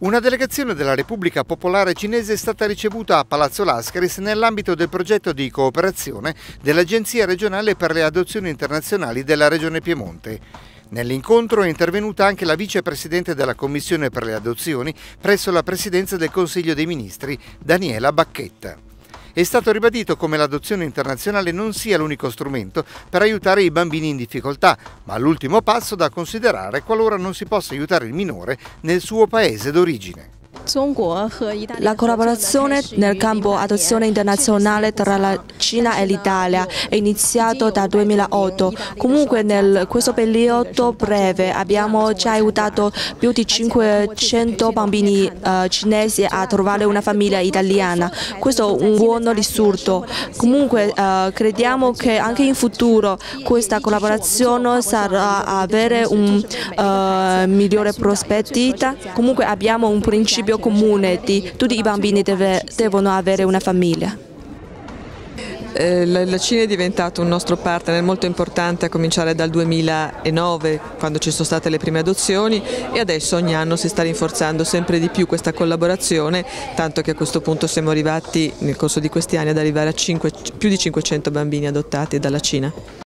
Una delegazione della Repubblica Popolare Cinese è stata ricevuta a Palazzo Lascaris nell'ambito del progetto di cooperazione dell'Agenzia regionale per le adozioni internazionali della Regione Piemonte. Nell'incontro è intervenuta anche la vicepresidente della Commissione per le adozioni presso la Presidenza del Consiglio dei Ministri, Daniela Bacchetta. È stato ribadito come l'adozione internazionale non sia l'unico strumento per aiutare i bambini in difficoltà, ma l'ultimo passo da considerare qualora non si possa aiutare il minore nel suo paese d'origine. La collaborazione nel campo adozione internazionale tra la Cina e l'Italia è iniziata dal 2008. Comunque in questo periodo breve abbiamo già aiutato più di 500 bambini uh, cinesi a trovare una famiglia italiana. Questo è un buon risultato. Comunque uh, crediamo che anche in futuro questa collaborazione sarà avere un uh, migliore prospettiva. Comunque abbiamo un principio comune di tutti i bambini deve, devono avere una famiglia. Eh, la Cina è diventato un nostro partner molto importante a cominciare dal 2009 quando ci sono state le prime adozioni e adesso ogni anno si sta rinforzando sempre di più questa collaborazione tanto che a questo punto siamo arrivati nel corso di questi anni ad arrivare a 5, più di 500 bambini adottati dalla Cina.